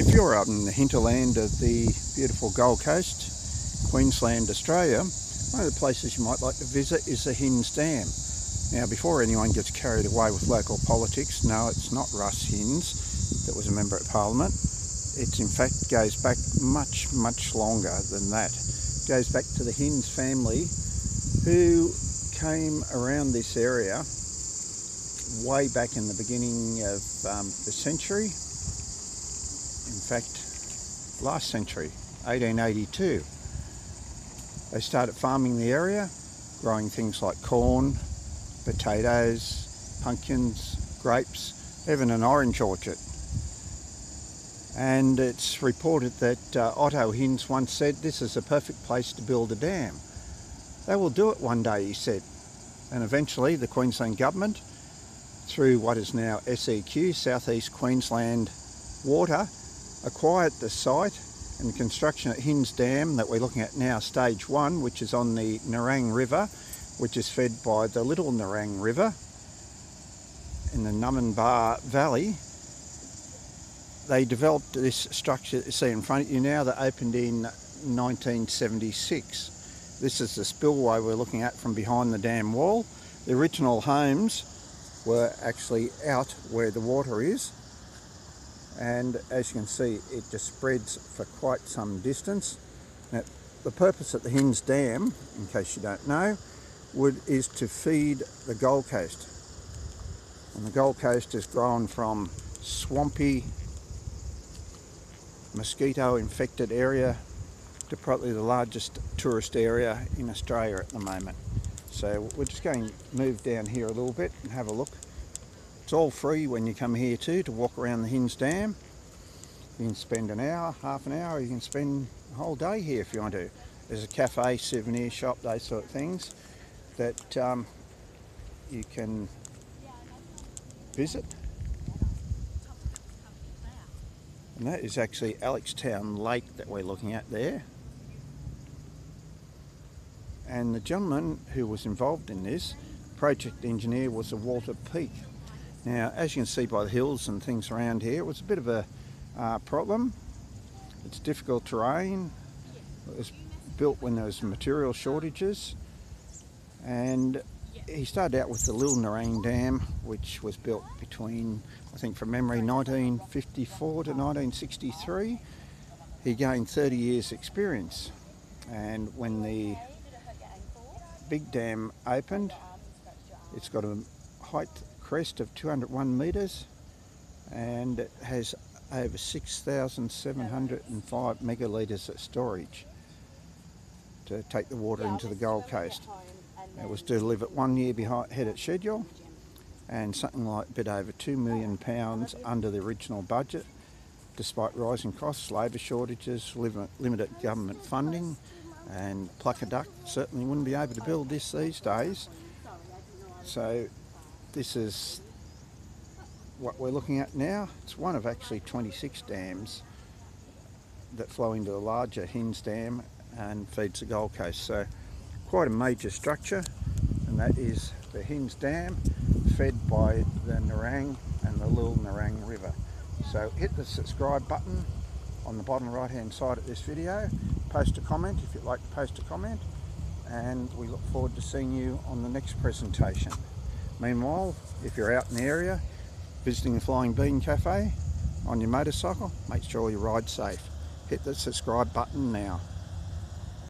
If you're up in the hinterland of the beautiful Gold Coast, Queensland, Australia, one of the places you might like to visit is the Hinze Dam. Now, before anyone gets carried away with local politics, no, it's not Russ Hinze that was a member of Parliament. It, in fact, goes back much, much longer than that. It goes back to the Hinze family who came around this area way back in the beginning of um, the century fact, last century, 1882. They started farming the area, growing things like corn, potatoes, pumpkins, grapes, even an orange orchard. And it's reported that uh, Otto Hinze once said, this is a perfect place to build a dam. They will do it one day, he said. And eventually the Queensland government, through what is now SEQ, Southeast Queensland Water, acquired the site and construction at Hinze Dam that we're looking at now, stage one, which is on the Nerang River, which is fed by the Little Nerang River in the Numinbah Valley. They developed this structure you see in front of you now that opened in 1976. This is the spillway we're looking at from behind the dam wall. The original homes were actually out where the water is and as you can see it just spreads for quite some distance. Now, the purpose of the Hinze Dam, in case you don't know, would is to feed the Gold Coast. And the Gold Coast has grown from swampy, mosquito infected area to probably the largest tourist area in Australia at the moment. So we're just going to move down here a little bit and have a look. It's all free when you come here too to walk around the Hinze Dam. You can spend an hour, half an hour, you can spend a whole day here if you want to. There's a cafe, souvenir shop, those sort of things that um, you can visit. And that is actually Advancetown Lake that we're looking at there. And the gentleman who was involved in this, project engineer, was a Walter Peake. Now, as you can see by the hills and things around here, it was a bit of a uh, problem. It's difficult terrain. It was built when there was material shortages. And he started out with the Lil Nerang Dam, which was built between, I think from memory, 1954 to 1963. He gained 30 years experience. And when the big dam opened, it's got a height crest of 201 metres and it has over 6,705 megalitres of storage to take the water into the Gold Coast. It was delivered one year behind, ahead of schedule and something like a bit over £2 million under the original budget despite rising costs, labour shortages, limited government funding and Pluck a Duck certainly wouldn't be able to build this these days. So this is what we're looking at now. It's one of actually 26 dams that flow into the larger Hinze Dam and feeds the Gold Coast. So quite a major structure and that is the Hinze Dam fed by the Nerang and the Little Nerang River. So hit the subscribe button on the bottom right hand side of this video. Post a comment if you'd like to post a comment and we look forward to seeing you on the next presentation. Meanwhile, if you're out in the area visiting the Flying Bean Cafe on your motorcycle, make sure you ride safe. Hit the subscribe button now.